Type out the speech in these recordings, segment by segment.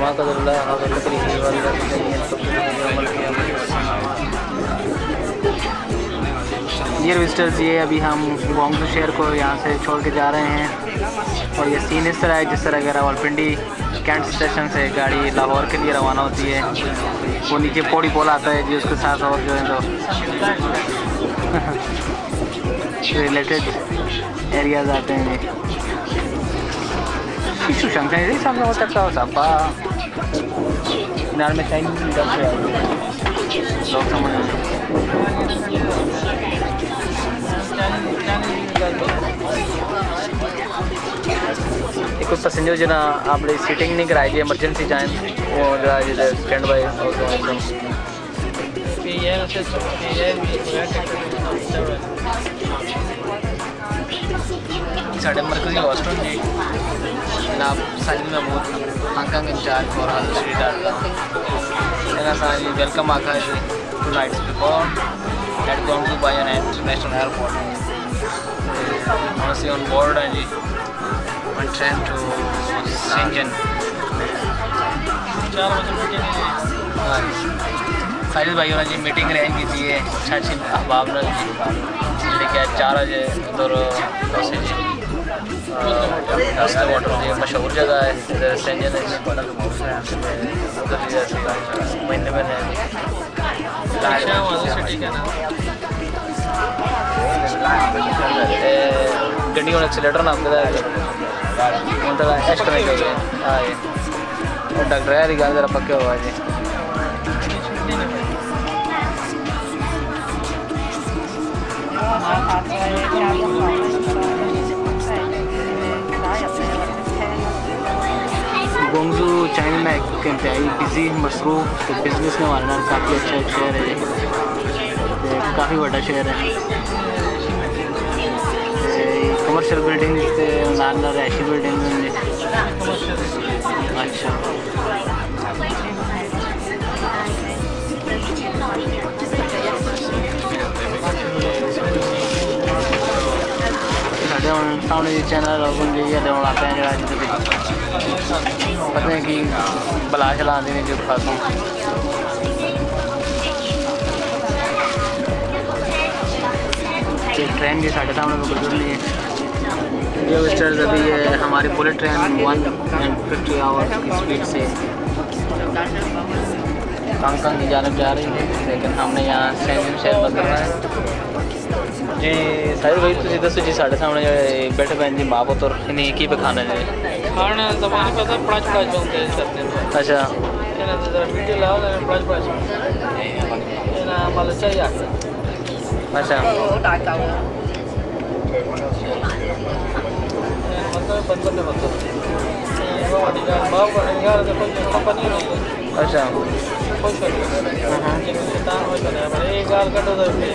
وما قدر الله حق قدره ڈیئر وزٹرز یہ ابھی ہم بونگ شہر کو یہاں سے چھوڑ کے جا رہے ہیں اور یہ سین اس طرح ہے جس طرح کہ راولپنڈی کینٹ اسٹیشن سے گاڑی لاہور کے لیے روانہ ہوتی ہے۔ وہ نیچے پوڑی پول آتا ہے جی اس کے ساتھ اور جو ہے تو ریلیٹڈ ایریاز آتے ہیں جی۔ شمشان جی سامنے ہو سکتا ہو نارمل سائن کچھ پیسنجر جو نا آپ نے سیٹنگ نہیں کرائی جی ایمرجنسی جائیں وہ اسٹینڈ بائی اور ساڑھے مرکزی ہاسٹل جی جناب ساجد محمود ہانگ انچارج اور حضرت شری ڈاٹا جناب ساجد ویلکم آکھا جی ٹو نائٹس بیفور ایٹ گونگو by an international airport honestly on board ہیں جی on train to Shenzhen Sajid بھائی نے جی میٹنگ ارینج کی تھی اچھا اچھی احباب نے جی کے چار بجے ادھر اسے جی راستے واٹر جی مشہور جگہ ہے ادھر سینجن ہے ادھر مہینے میں گڈی ہوں ایکسیلیٹر نام کے ہوں تو ایش کرنے کے ڈاکٹر ہے گل ذرا پکے ہوا جی گونگزو چائنا میں ایک انتہائی بزی مصروف بزنس میں ہمارے کافی اچھا ایک شہر ہے کافی بڑا شہر ہے۔ کمرشل بلڈنگ تے نال نال رہائشی بلڈنگ اچھا۔ دیون سامنے چینل لوگوں جی دیون لاتے ہیں جڑا جدے پتہ نہیں کی بلا چلا دینے جو خاصوں ٹرین کے ساڑھے سامنے پہ گزر رہی ہے یہ وسٹرز ابھی یہ ہماری bullet train one and fifty hour کی اسپیڈ سے کانگ کانگ کی جانب جا رہی ہے لیکن ہم نے یہاں سینجم شہر بدل رہا ہے جی ساحل بھائی تھی دسو جی سارے سامنے بیٹھے پے جی ماں پتر انہیں کی پکھانا جی کھانا زمانے پتہ پڑاچ پڑاچ ہوتے ہیں سب دن اچھا انہاں ذرا ویڈیو لاؤ نا پڑاچ پڑاچ انہاں مال چاہیے اچھا اچھا خوش ہو گیا ہاں ہاں جی کتان ہو گیا بڑے گال کٹو دے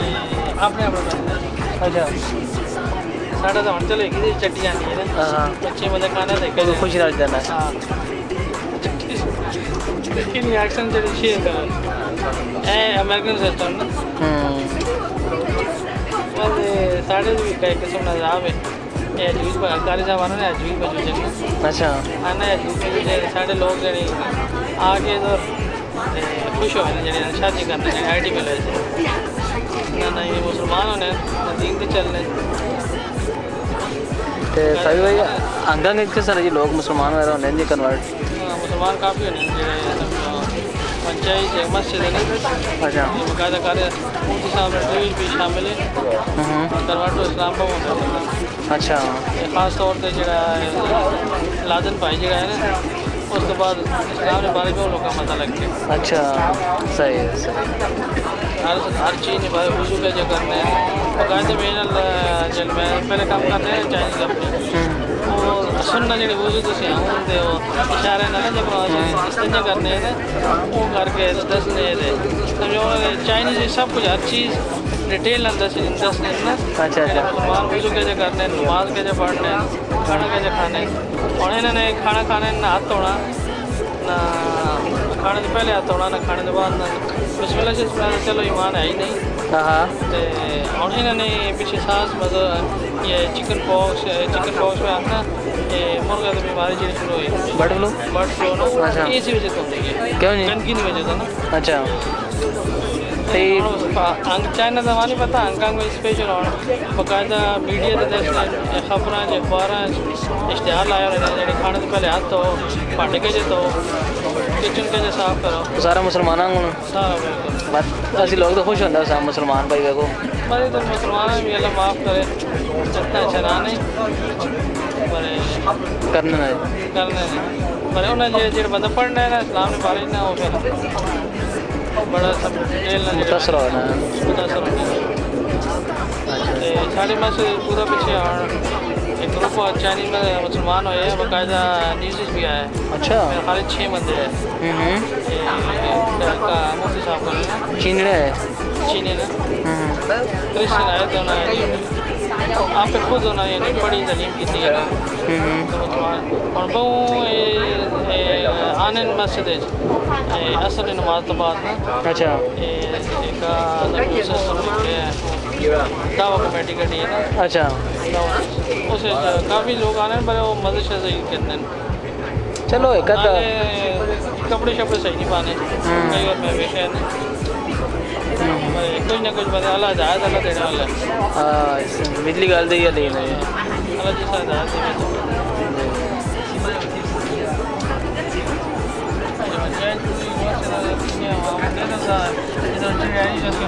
پینے ਇਹ نہیں ਤਾਂ ਸਿੱਖੀ ਬਤਾ ਪਕਾ ਖਾ اچھا ਪਰ ਉਹਨੇ ਆਪਣੇ ਵਿੱਚ ਗੱਜਦੇ ਤੇ اچھا ਕੌਣ اچھا ایسے آنے ملنے السلام علیکم آتے ہیں کسی ملنے سے آتے ہیں پان میں آتے ہیں کہاں تو نہیں کریں اچھا نہیں تو سناؤ نا بلانے نہیں کھڑی یہ بڑی ٹریٹ ہوتی ہے چلو جا کر کھانا کھانا اچھا بیٹا کھانا جا کھاتے ہیں اپنے اپنے بندے اچھا ساڑھے تو ہم چلے گی چٹی آنی ہے ہاں ہاں بچے مجھے کھانا دیکھے کہ خوش رہ جانا ہے ہاں لیکن ریاکشن جڑی شیئر کرو اے امریکن سسٹم نا ہوں ویسے ساڑھے بھی کئی قسم کا عذاب ہے یہ عجیب پر کاری صاحب آنا ہے عجیب پر جو جگہ اچھا آنا ہے عجیب پر جو ساڑھے لوگ جڑے آ کے ادھر خوش ہوئے ہیں جڑے شادی کرنے ہیں آئی ٹی ملے سے تے بھائی لوگ مسلمان وغیرہ ہونے جی کنورٹ مسلمان کافی ہونے مسجد اچھا مفتی صاحب رضوی بھی شامل اسلام ہوتا ہے اچھا خاص طور پہ جڑا لادن بھائی جڑا ہے نا اس کے بعد اسلام نے بارے میں ان لوگ کا مزہ لگ گیا اچھا صحیح ہے صحیح ہر ہر چیز بھائی وضو کا جو کرنا ہے باقاعدہ مین جن میں پہلے کام کرتے ہیں چائنیز اپنے اور سننا جڑے وضو تو سیاں ہوں دے ہو اشارے نہ جب استنجا کرنے ہیں وہ کر کے دسنے دے چائنیز سب کچھ ہر چیز ڈیٹیل دس دس اچھا اچھا۔ نماز وضو کیسے کرنے ہیں نماز کیسے پڑھنے ہیں کھانا کیسے کھانے ہیں۔ اور انہیں نے کھانا کھانے نہ ہاتھ دھونا نہ کھانے سے پہلے ہاتھ دھونا نہ کھانے کے بعد بسم اللہ سے چلو ایمان ہے ہی نہیں۔ ہاں اور انہیں نے پیچھے سانس مطلب یہ چکن پاکس چکن پاکس میں آتا یہ مرغا کی بیماری جی شروع ہوئی۔ برڈ فلو برڈ فلو نا اسی وجہ سے ہوتی ہے۔ گندگی کی وجہ سے نا۔ اچھا۔ they China زما نہیں پتہ ہانگ کانگ میں اسپیشل اور باقاعدہ میڈیا سے خبراں اخبار اشتہار لایا ہوتا ہے کھانے سے پہلے ہاتھ دھو بھانڈے کے جے دھو کچن کے جے صاف کرو۔ سارا مسلمان ہوں۔ سارا اسی لوگ تو خوش ہوتا سارا مسلمان بھائی کو۔ بھائی تو مسلمان بھی اللہ معاف کرے۔ اتنا چلا اچھا نہیں کرنا کرنا نہیں پر انہیں جی بندہ پڑھنا ہے اسلام نے بارے نہ ہو پھر بڑا سب متاثر ہونا ہے متاثر ہونا ساڑھے میں سے پورا پیچھے ایک گروپ چائنیز میں مسلمان ہوئے ہیں باقاعدہ نیوز بھی آیا اچھا میرے خالی چھ بندے ہیں مفتی صاحب کا چین ہے چینے کرسچن آئے تو انہیں آپ پہ خود ہونا یعنی بڑی تعلیم کی تھی اور بہت ಆನ್ಲೈನ್ ಮೆಸೇಜ್ ಅಸಲಿನ ಮಾತು ಮಾತು ಈಗ دعوی کمیٹی کا ڈی ہے۔ نا اچھا۔ اسے کافی لوگ آنے ہیں پر وہ مزے سے صحیح کہتے ہیں۔ چلو ایک کپڑے شپڑے صحیح نہیں پانے۔ کئی اور میں بیٹھے ہیں۔ کچھ نہ کچھ بندے اللہ جہاز اللہ دینے والا ہے۔ ہاں، بجلی گال دے یا دینا ہے۔ اللہ جیسا جہاز دے۔ ایسا انرجی ہے جو کہ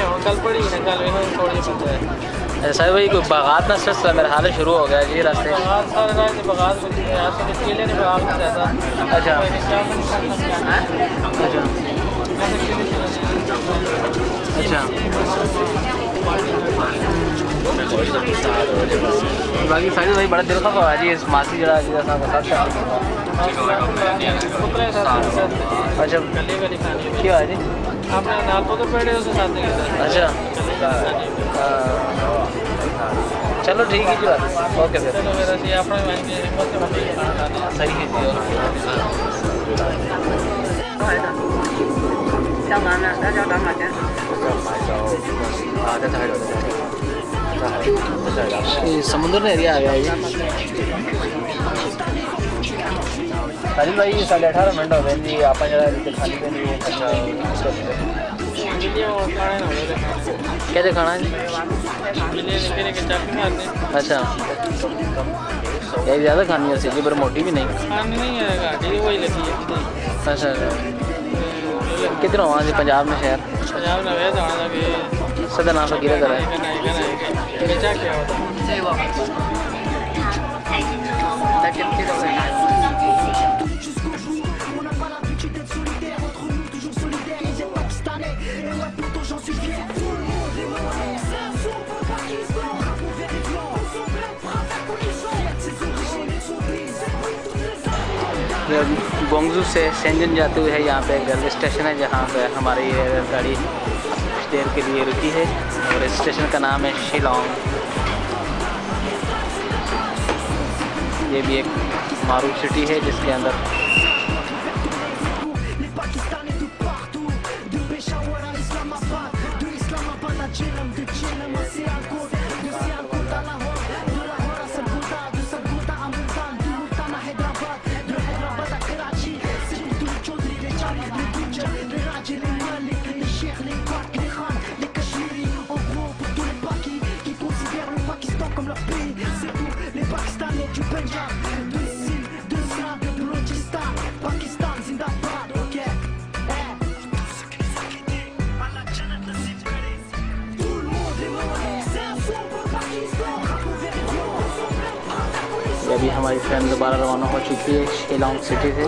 ہم کل پڑی ہے کل ہے بھائی کوئی باغات نہ سستا میرا حال شروع ہو گیا جی راستے۔ اچھا۔ اچھا۔ اچھا باقی ساحل بھائی بڑا دل کا جی اس ماسی جڑا کا اچھا جی آپ نے پیڑے ساتھ اچھا چلو ٹھیک ہے جی بات اوکے پھر صحیح ہے جی 交版啦，大家等埋啫。咁唔係就啊，真係喺度真係，真係真係啦。سمندر ایریا ہے اٹھارہ منٹ ہو گئے آپ اچھا، کھانا ہے؟ اچھا۔ یہ زیادہ کھانی ہے جی پر موٹی بھی نہیں۔ کھانی نہیں ہے اچھا۔, اچھا۔ کتنا وہاں سے پنجاب میں شہر؟ پنجاب میں صدر نام فقیر کرا ہے؟ بونگزو سے سینجن جاتے ہوئے یہاں پہ ریلوے اسٹیشن ہے، جہاں پہ ہماری گاڑی کچھ دیر کے لیے رکی ہے۔ اور اسٹیشن کا نام ہے شیلانگ۔ یہ بھی ایک معروف سٹی ہے، جس کے اندر ابھی ہماری فرینڈ دوبارہ روانہ ہو چکی ہے شیلانگ سٹی سے۔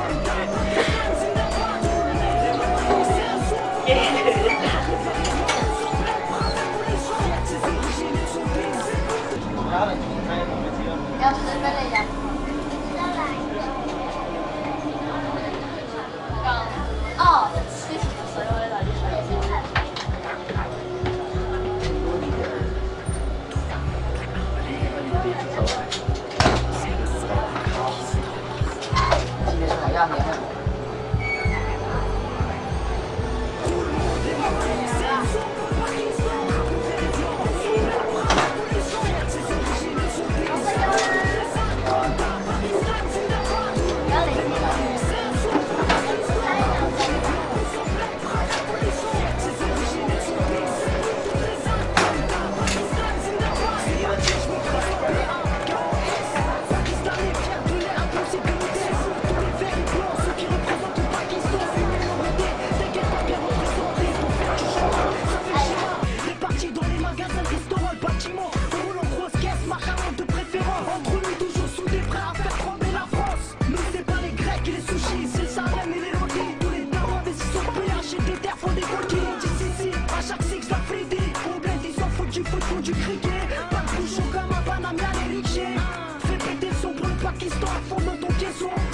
histoires.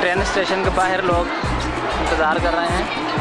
ٹرین اسٹیشن کے باہر لوگ انتظار کر رہے ہیں۔